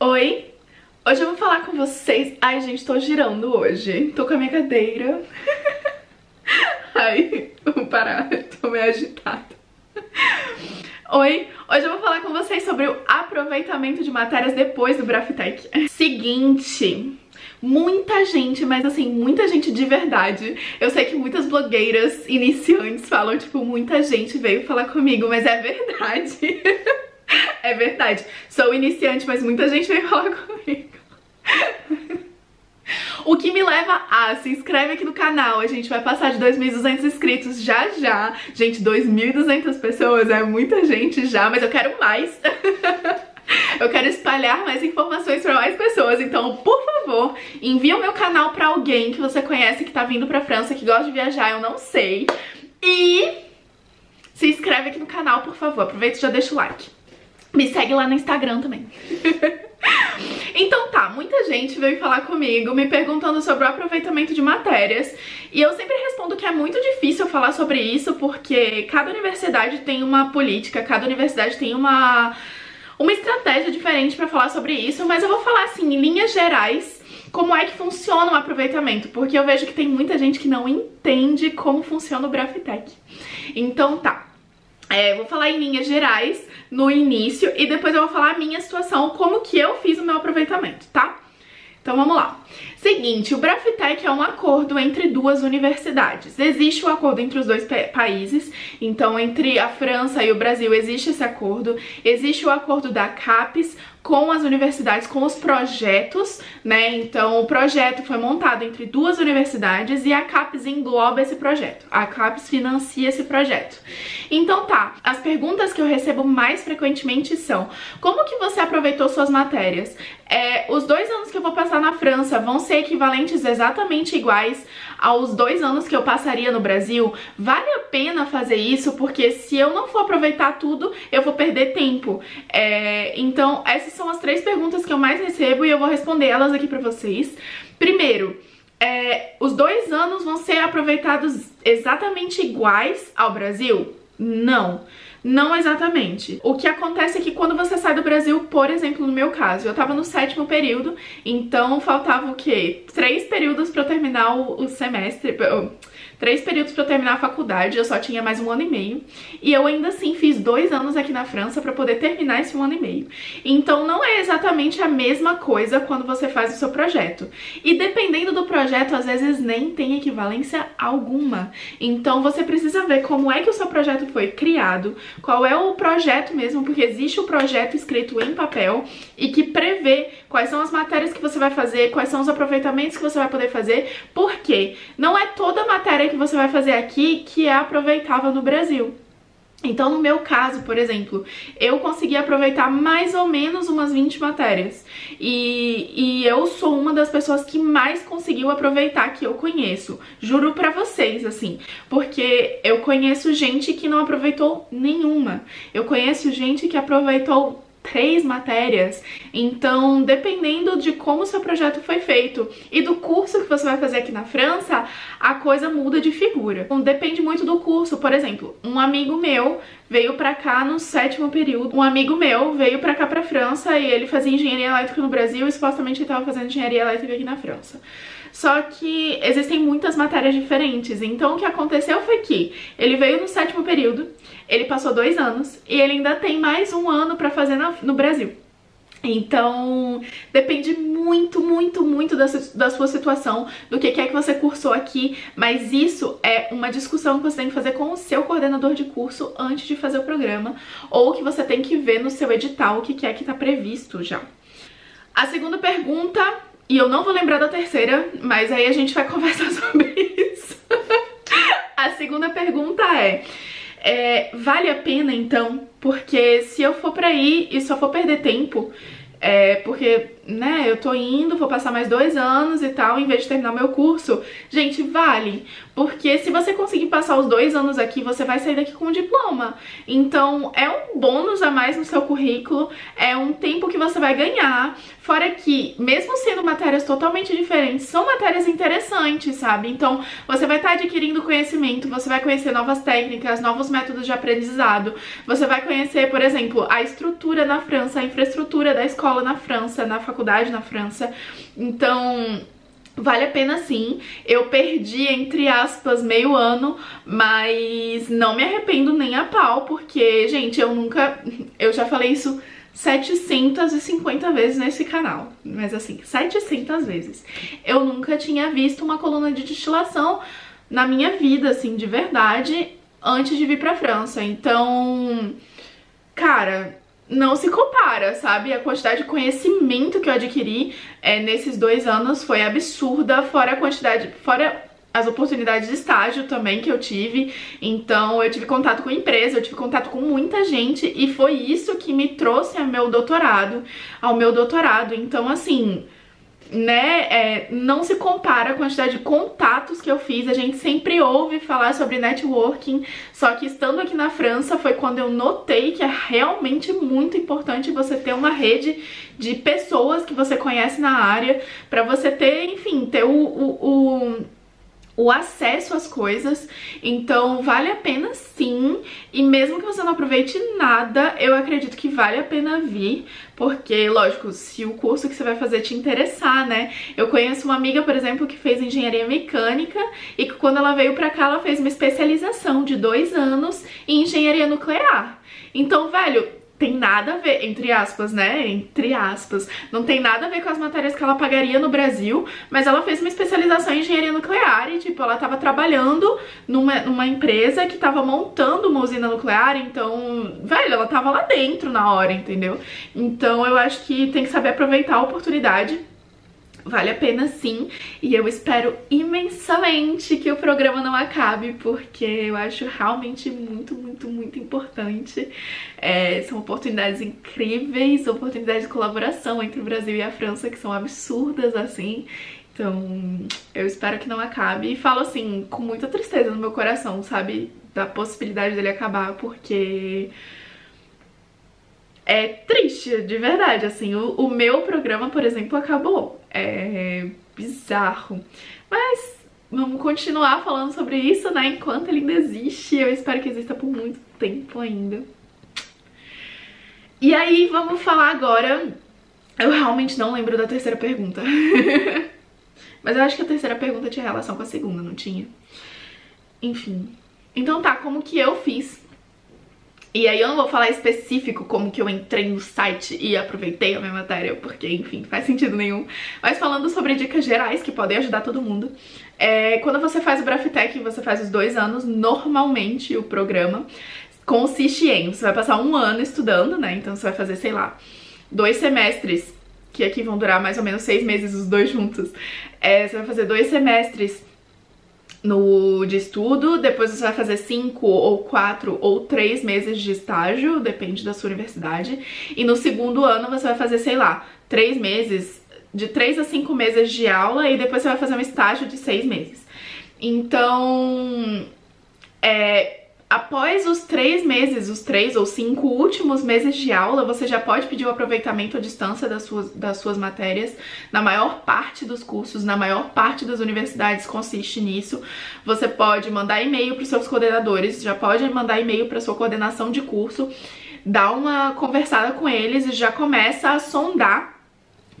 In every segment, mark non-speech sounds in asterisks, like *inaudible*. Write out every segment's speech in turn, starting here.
Oi, hoje eu vou falar com vocês... Ai, gente, tô girando hoje. Tô com a minha cadeira. *laughs* Ai, vamos parar, tô meio agitada. Oi, hoje eu vou falar com vocês sobre o aproveitamento de matérias depois do Brafitec. Seguinte, muita gente, mas assim, muita gente de verdade. Eu sei que muitas blogueiras iniciantes falam, tipo, muita gente veio falar comigo, mas é verdade. *laughs* É verdade. Sou iniciante, mas muita gente vem falar *laughs* comigo. O que me leva a se inscreve aqui no canal, a gente vai passar de 2.200 inscritos já já. Gente, 2.200 pessoas é muita gente já, mas eu quero mais. *laughs* Eu quero espalhar mais informações para mais pessoas, então, por favor, envie o meu canal para alguém que você conhece que tá vindo pra França, que gosta de viajar, eu não sei. E se inscreve aqui no canal, por favor. Aproveita e já deixa o like. Me segue lá no Instagram também. *laughs* então tá, muita gente veio falar comigo me perguntando sobre o aproveitamento de matérias e eu sempre respondo que é muito difícil falar sobre isso porque cada universidade tem uma política, cada universidade tem uma, uma estratégia diferente pra falar sobre isso, mas eu vou falar assim, em linhas gerais, como é que funciona o aproveitamento, porque eu vejo que tem muita gente que não entende como funciona o Brafitec. Então tá, é, vou falar em linhas gerais no início e depois eu vou falar a minha situação, como que eu fiz o meu aproveitamento, tá? Então vamos lá. Seguinte, o Brafitec é um acordo entre duas universidades. Existe o um acordo entre os dois países, então entre a França e o Brasil existe esse acordo. Existe o acordo da CAPES com as universidades, com os projetos, né? Então o projeto foi montado entre duas universidades e a CAPES engloba esse projeto. A CAPES financia esse projeto. Então tá, as perguntas que eu recebo mais frequentemente são como que você aproveitou suas matérias? É, os dois anos que eu vou passar na França vão ser equivalentes exatamente iguais aos dois anos que eu passaria no Brasil? Vale a pena fazer isso? Porque se eu não for aproveitar tudo, eu vou perder tempo. É, então essas são as três perguntas que eu mais recebo e eu vou responder elas aqui pra vocês. Primeiro, é, os dois anos vão ser aproveitados exatamente iguais ao Brasil? Não. Não exatamente. O que acontece é que quando você sai do Brasil, por exemplo, no meu caso, eu tava no sétimo período, então faltava o quê? Três períodos eu terminar o, o semestre, três períodos eu terminar a faculdade, eu só tinha mais um ano e meio. E eu ainda assim fiz dois anos aqui na França pra poder terminar esse um ano e meio. Então não é exatamente a mesma coisa quando você faz o seu projeto. E dependendo do projeto, às vezes nem tem equivalência alguma. Então você precisa ver como é que o seu projeto foi criado, qual é o projeto mesmo, porque existe o projeto escrito em papel e que prevê quais são as matérias que você vai fazer, quais são os aproveitamentos que você vai poder fazer, porque não é toda matéria que você vai fazer aqui que é aproveitável no Brasil. Então, no meu caso, por exemplo, eu consegui aproveitar mais ou menos umas 20 matérias. E, e eu sou uma das pessoas que mais conseguiu aproveitar que eu conheço. Juro pra vocês, assim. Porque eu conheço gente que não aproveitou nenhuma. Eu conheço gente que aproveitou três matérias. Então, dependendo de como o seu projeto foi feito e do curso que você vai fazer aqui na França, a coisa muda de figura. Então, depende muito do curso. Por exemplo, um amigo meu veio pra cá no sétimo período. Um amigo meu veio pra cá pra França e ele fazia engenharia elétrica no Brasil e supostamente ele tava fazendo engenharia elétrica aqui na França. Só que existem muitas matérias diferentes. Então o que aconteceu foi que ele veio no sétimo período, ele passou dois anos e ele ainda tem mais um ano pra fazer no Brasil. Então, depende muito, muito, muito da, da, sua situação, do que é que você cursou aqui, mas isso é uma discussão que você tem que fazer com o seu coordenador de curso antes de fazer o programa, ou que você tem que ver no seu edital o que é que está previsto já. A segunda pergunta e eu não vou lembrar da terceira, mas aí a gente vai *laughs* conversar sobre isso. a segunda pergunta é, é, vale a pena então? Porque se eu for pra ir e só for perder tempo, é, porque, né, eu tô indo, vou passar mais dois anos e tal, em vez de terminar meu curso. Gente, vale. Porque se você conseguir passar os dois anos aqui, você vai sair daqui com um diploma. Então, é um bônus a mais no seu currículo, é um tempo que você vai ganhar. Fora que, mesmo sendo matérias totalmente diferentes, são matérias interessantes, sabe? Então, você vai estar tá adquirindo conhecimento, você vai conhecer novas técnicas, novos métodos de aprendizado. Você vai conhecer, por exemplo, a estrutura na França, a infraestrutura da escola na França, na faculdade na França. Então, Vale a pena sim, eu perdi entre aspas meio ano, mas não me arrependo nem a pau, porque, gente, eu nunca, *laughs* eu já falei isso 750 vezes nesse canal, mas assim, 700 vezes. Eu nunca tinha visto uma coluna de destilação na minha vida, assim, de verdade, antes de vir pra França, então, cara não se compara, sabe? A quantidade de conhecimento que eu adquiri é, nesses dois anos foi absurda, fora a quantidade, fora as oportunidades de estágio também que eu tive. Então, eu tive contato com empresa, eu tive contato com muita gente e foi isso que me trouxe ao meu doutorado, ao meu doutorado. Então, assim, né, é, não se compara a quantidade de contatos que eu fiz. A gente sempre ouve falar sobre networking, só que estando aqui na França foi quando eu notei que é realmente muito importante você ter uma rede de pessoas que você conhece na área, para você ter, enfim, ter o, o, o o acesso às coisas, então vale a pena sim, e mesmo que você não aproveite nada, eu acredito que vale a pena vir, porque, lógico, se o curso que você vai fazer te interessar, né? Eu conheço uma amiga, por exemplo, que fez engenharia mecânica e que quando ela veio pra cá, ela fez uma especialização de dois anos em engenharia nuclear. Então, velho, tem nada a ver, entre aspas, né? Entre aspas. Não tem nada a ver com as matérias que ela pagaria no Brasil, mas ela fez uma especialização em engenharia nuclear e, tipo, ela tava trabalhando numa, numa empresa que tava montando uma usina nuclear, então, velho, ela tava lá dentro na hora, entendeu? Então eu acho que tem que saber aproveitar a oportunidade Vale a pena sim, e eu espero imensamente que o programa não acabe, porque eu acho realmente muito, muito, muito importante. É, são oportunidades incríveis, oportunidades de colaboração entre o Brasil e a França que são absurdas, assim. Então, eu espero que não acabe. E falo assim, com muita tristeza no meu coração, sabe? Da possibilidade dele acabar, porque é triste, de verdade, assim, o, o meu programa, por exemplo, acabou. É bizarro. Mas vamos continuar falando sobre isso, né, enquanto ele ainda existe. Eu espero que exista por muito tempo ainda. E aí, vamos falar agora... Eu realmente não lembro da terceira pergunta. *laughs* Mas eu acho que a terceira pergunta tinha relação com a segunda, não tinha? Enfim. Então tá, como que eu fiz e aí eu não vou falar específico como que eu entrei no site e aproveitei a minha matéria, porque, enfim, faz sentido nenhum. Mas falando sobre dicas gerais que podem ajudar todo mundo. É, quando você faz o Brafitec, você faz os dois anos, normalmente o programa consiste em, você vai passar um ano estudando, né? Então você vai fazer, sei lá, dois semestres, que aqui vão durar mais ou menos seis meses os dois juntos. É, você vai fazer dois semestres no, de estudo, depois você vai fazer cinco ou quatro ou três meses de estágio, depende da sua universidade, e no segundo ano você vai fazer, sei lá, três meses, de três a cinco meses de aula, e depois você vai fazer um estágio de seis meses. Então, é, Após os três meses, os três ou cinco últimos meses de aula, você já pode pedir o aproveitamento à distância das suas, das suas matérias. Na maior parte dos cursos, na maior parte das universidades consiste nisso. Você pode mandar e-mail para os seus coordenadores, já pode mandar e-mail para sua coordenação de curso, dar uma conversada com eles e já começa a sondar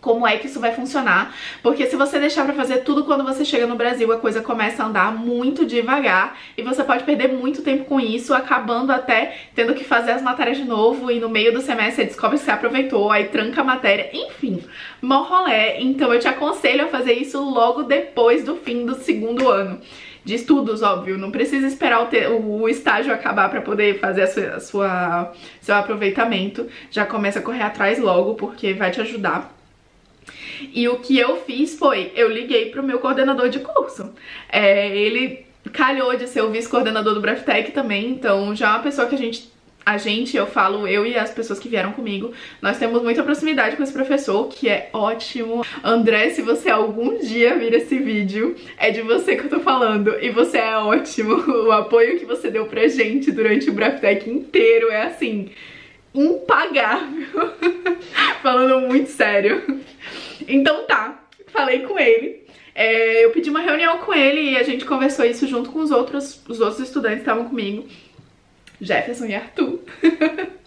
como é que isso vai funcionar, porque se você deixar pra fazer tudo quando você chega no Brasil, a coisa começa a andar muito devagar e você pode perder muito tempo com isso, acabando até tendo que fazer as matérias de novo e no meio do semestre você descobre você aproveitou, aí tranca a matéria, enfim, mó rolé. Então eu te aconselho a fazer isso logo depois do fim do segundo ano de estudos, óbvio. Não precisa esperar o, te, o estágio acabar para poder fazer a sua, a sua, seu aproveitamento. Já começa a correr atrás logo, porque vai te ajudar. E o que eu fiz foi, eu liguei pro meu coordenador de curso. É, ele calhou de ser o vice-coordenador do Braftec também, então já é uma pessoa que a gente a gente, eu falo, eu e as pessoas que vieram comigo, nós temos muita proximidade com esse professor, que é ótimo. André, se você algum dia vir esse vídeo, é de você que eu tô falando, e você é ótimo. *laughs* O apoio que você deu pra gente durante o Braftec inteiro é assim, impagável. *laughs* Falando muito sério. Então tá, falei com ele. É, eu pedi uma reunião com ele e a gente conversou isso junto com os outros, os outros estudantes que estavam comigo. Jefferson e Arthur. *laughs*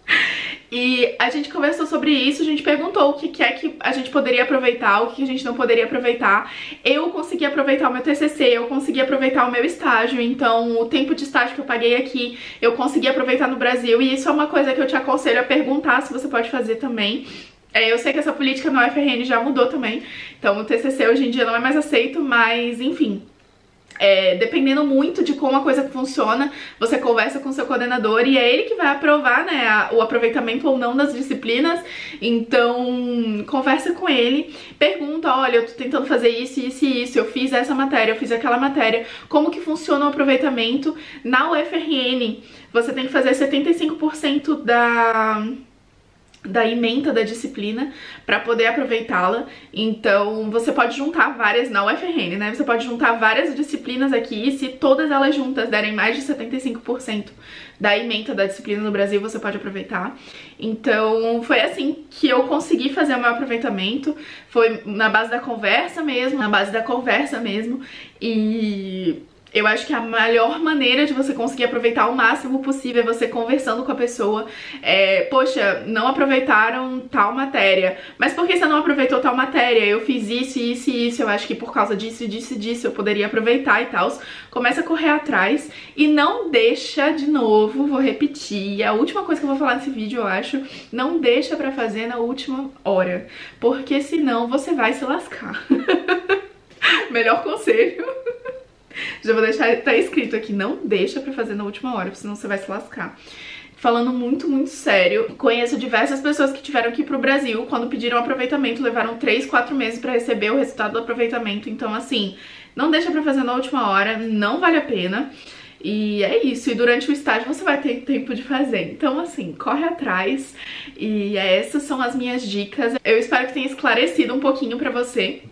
E a gente conversou sobre isso, a gente perguntou o que, é que a gente poderia aproveitar, o que a gente não poderia aproveitar. Eu consegui aproveitar o meu TCC, eu consegui aproveitar o meu estágio, então o tempo de estágio que eu paguei aqui, eu consegui aproveitar no Brasil. E isso é uma coisa que eu te aconselho a perguntar se você pode fazer também. É, eu sei que essa política no UFRN já mudou também, então o TCC hoje em dia não é mais aceito, mas enfim, é, dependendo muito de como a coisa funciona, você conversa com seu coordenador e é ele que vai aprovar né, a, o aproveitamento ou não das disciplinas. Então, conversa com ele, pergunta, olha, eu tô tentando fazer isso, isso e isso, eu fiz essa matéria, eu fiz aquela matéria, como que funciona o aproveitamento? Na UFRN, você tem que fazer 75% da da ementa da disciplina para poder aproveitá-la. Então, você pode juntar várias na UFRN, né? Você pode juntar várias disciplinas aqui e se todas elas juntas derem mais de 75% da ementa da disciplina no Brasil, você pode aproveitar. Então, foi assim que eu consegui fazer o meu aproveitamento. Foi na base da conversa mesmo, na base da conversa mesmo. E eu acho que a melhor maneira de você conseguir aproveitar o máximo possível é você conversando com a pessoa. É, Poxa, não aproveitaram tal matéria. Mas por que você não aproveitou tal matéria? Eu fiz isso, isso e isso. Eu acho que por causa disso, disso e disso eu poderia aproveitar e tal. Começa a correr atrás e não deixa, de novo, vou repetir. A última coisa que eu vou falar nesse vídeo, eu acho, não deixa pra fazer na última hora. Porque senão você vai se lascar. *laughs* Melhor conselho. *laughs* Já vou deixar, tá escrito aqui, não deixa pra fazer na última hora, senão você vai se lascar. Falando muito, muito sério, conheço diversas pessoas que tiveram que ir pro Brasil, quando pediram aproveitamento, levaram 3, 4 meses pra receber o resultado do aproveitamento, então assim, não deixa pra fazer na última hora, não vale a pena. E é isso, e durante o estágio você vai ter tempo de fazer. Então, assim, corre atrás. E essas são as minhas dicas. Eu espero que tenha esclarecido um pouquinho pra você.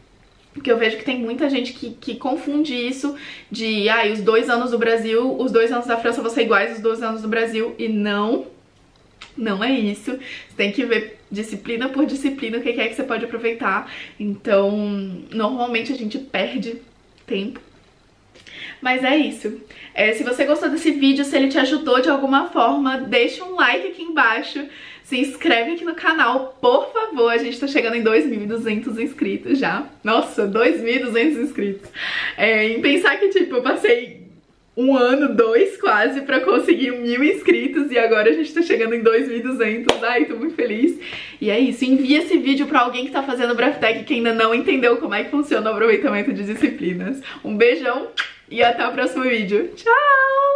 Porque eu vejo que tem muita gente que, que confunde isso de, ah, os dois anos do Brasil, os dois anos da França vão ser iguais aos dois anos do Brasil. E não, não é isso. Você tem que ver disciplina por disciplina o que é que você pode aproveitar. Então, normalmente a gente perde tempo. Mas é isso. É, se você gostou desse vídeo, se ele te ajudou de alguma forma, deixa um like aqui embaixo. Se inscreve aqui no canal, por favor. A gente tá chegando em 2.200 inscritos já. Nossa, 2.200 inscritos. É, em pensar que, tipo, eu passei um ano, dois quase, pra conseguir mil inscritos e agora a gente tá chegando em 2.200. Ai, tô muito feliz. E é isso, envia esse vídeo pra alguém que tá fazendo Braftec que ainda não entendeu como é que funciona o aproveitamento de disciplinas. Um beijão e até o próximo vídeo. Tchau!